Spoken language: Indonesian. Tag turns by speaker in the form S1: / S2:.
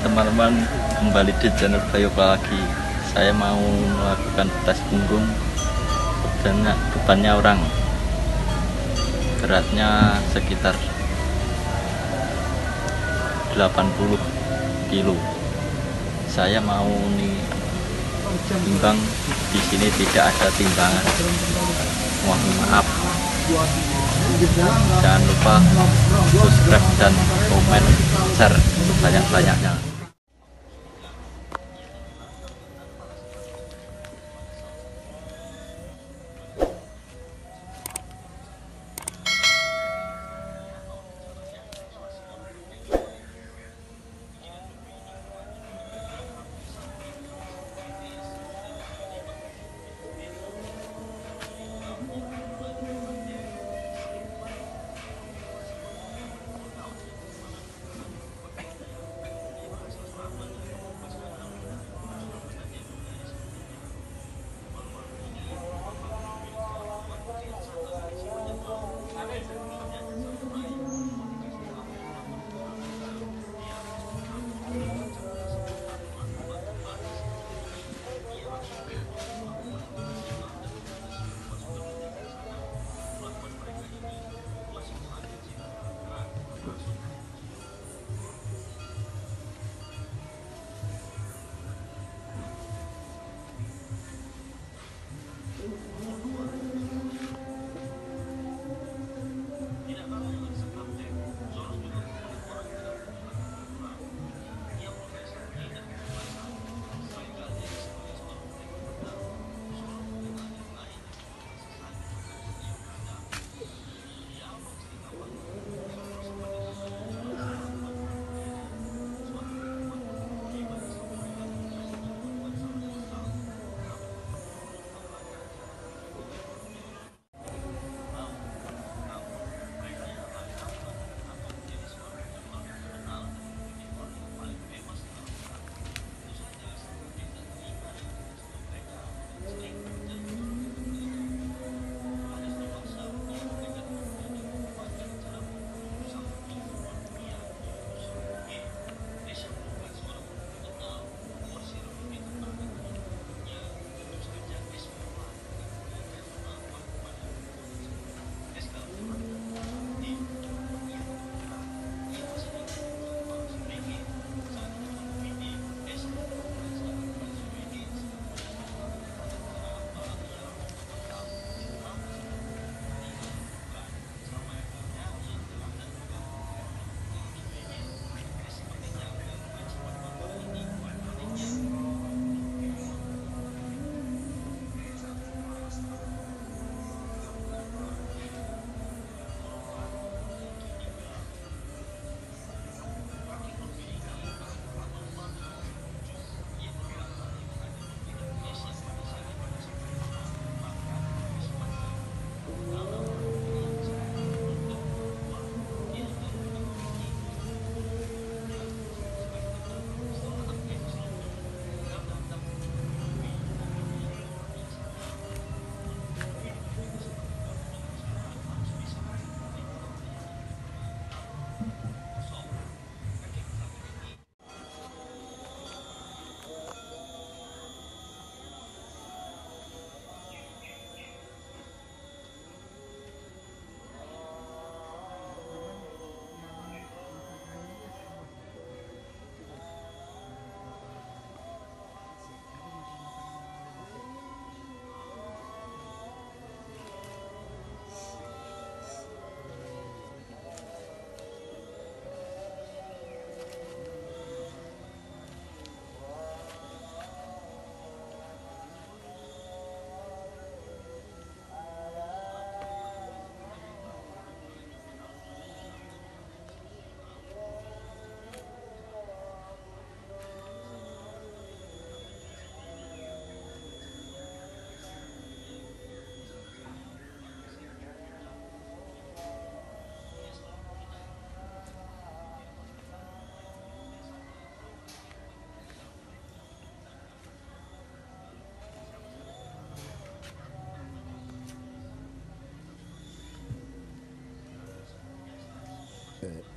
S1: kembali di channel Bayu lagi. Saya mau melakukan tes punggung dan bebannya orang. Beratnya sekitar 80 kilo. Saya mau nih timbang di sini tidak ada timbangan. Mohon maaf. Jangan lupa subscribe dan komen share 大
S2: 家大家。下 that.